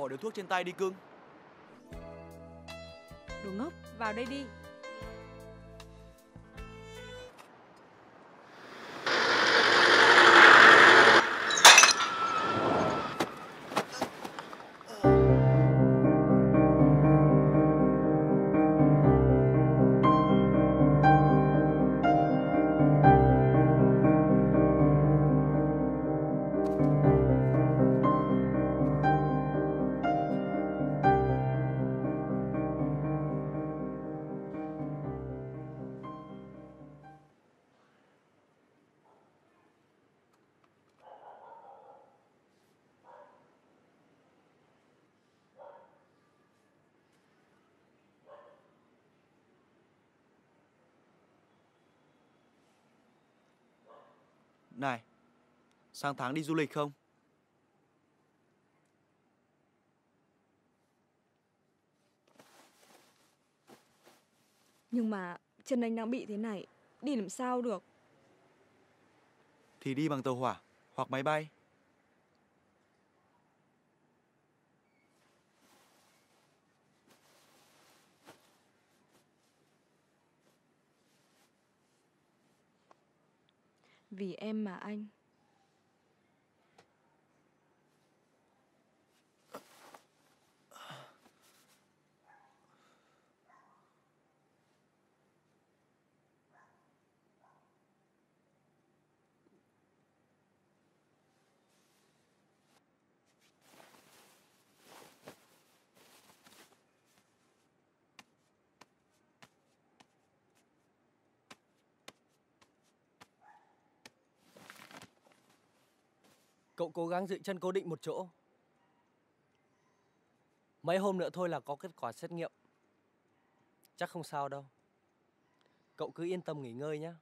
Bỏ điếu thuốc trên tay đi cưng. Đồ ngốc, vào đây đi. Này Sang tháng đi du lịch không? Nhưng mà chân anh đang bị thế này Đi làm sao được? Thì đi bằng tàu hỏa Hoặc máy bay Vì em mà anh. Cậu cố gắng giữ chân cố định một chỗ. Mấy hôm nữa thôi là có kết quả xét nghiệm. Chắc không sao đâu. Cậu cứ yên tâm nghỉ ngơi nhé.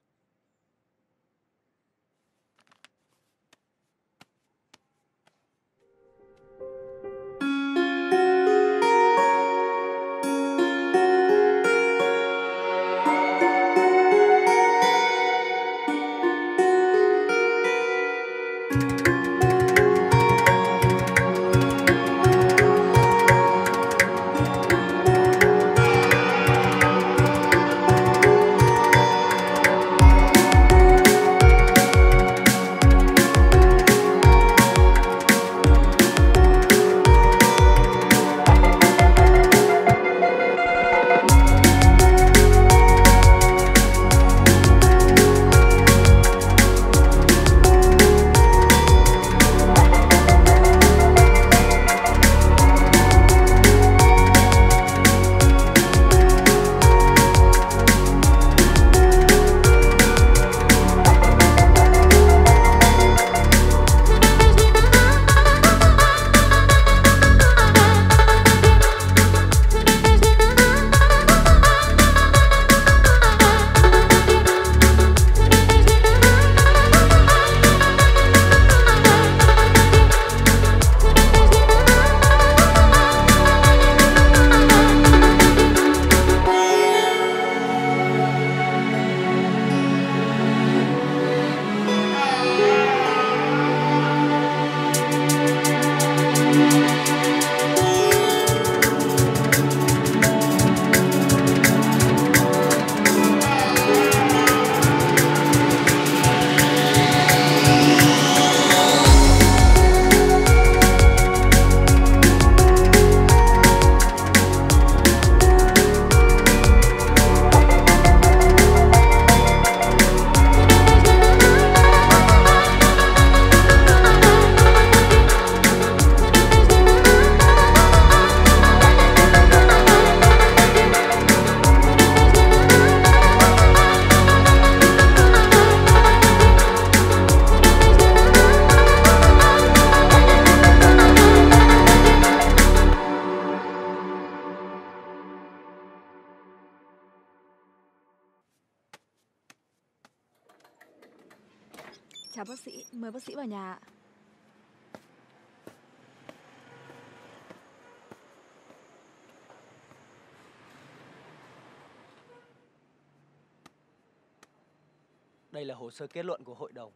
mời bác sĩ vào nhà ạ. Đây là hồ sơ kết luận của hội đồng.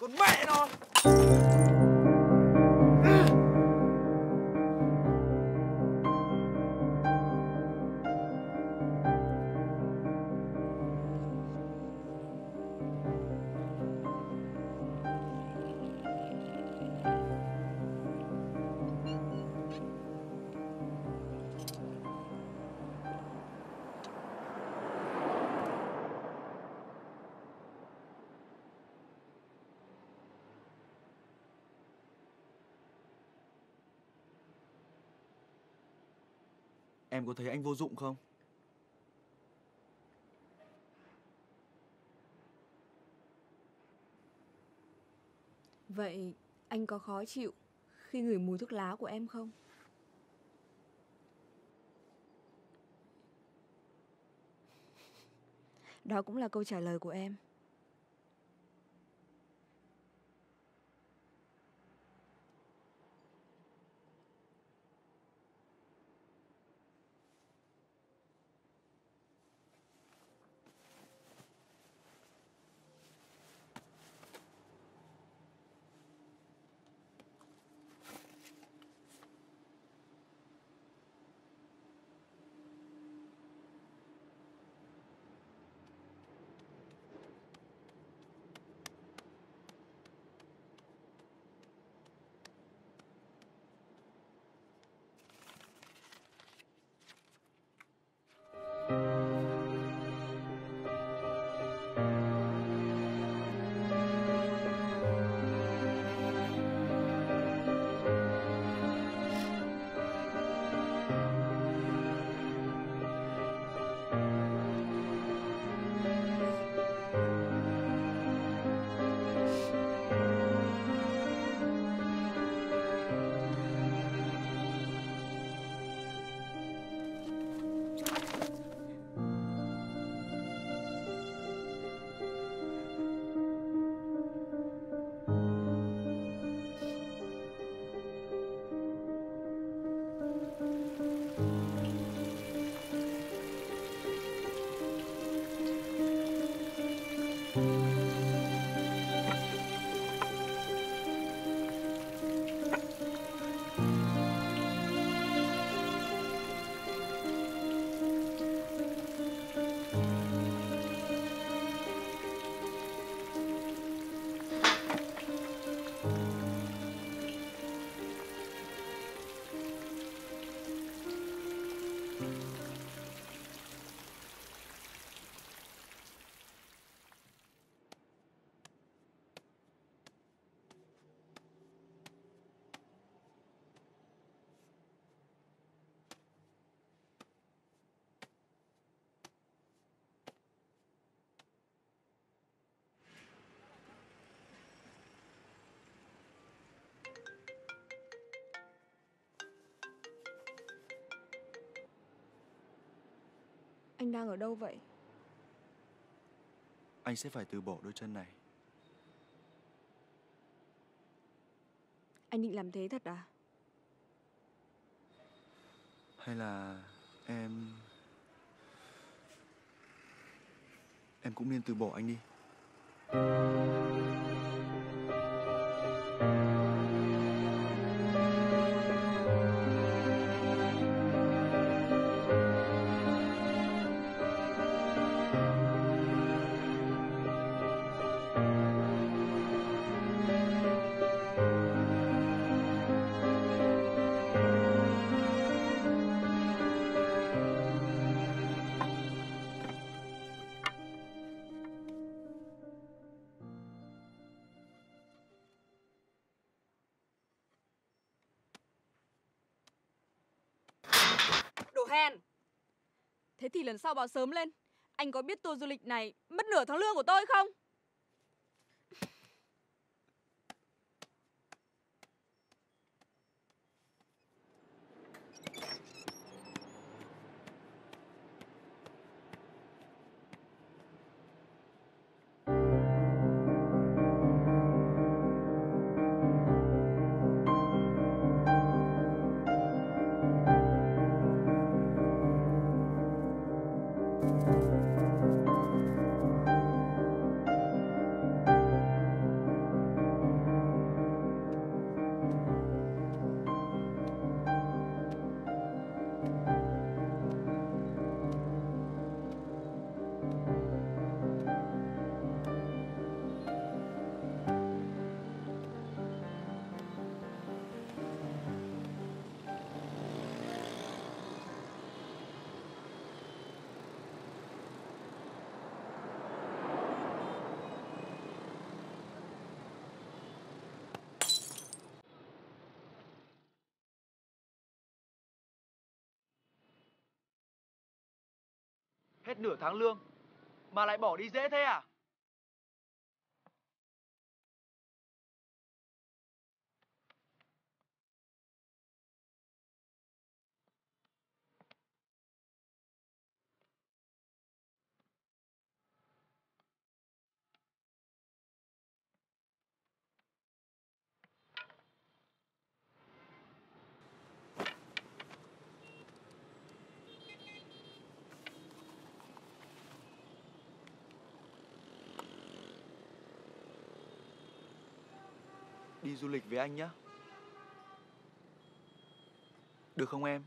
Con mẹ nó! Em có thấy anh vô dụng không? Vậy anh có khó chịu khi ngửi mùi thuốc lá của em không? Đó cũng là câu trả lời của em. Anh đang ở đâu vậy? Anh sẽ phải từ bỏ đôi chân này Anh định làm thế thật à? Hay là em Em cũng nên từ bỏ anh đi Hèn! Thế thì lần sau báo sớm lên. Anh có biết tour du lịch này mất nửa tháng lương của tôi không? Hết nửa tháng lương mà lại bỏ đi dễ thế à? Đi du lịch với anh nhé. Được không em?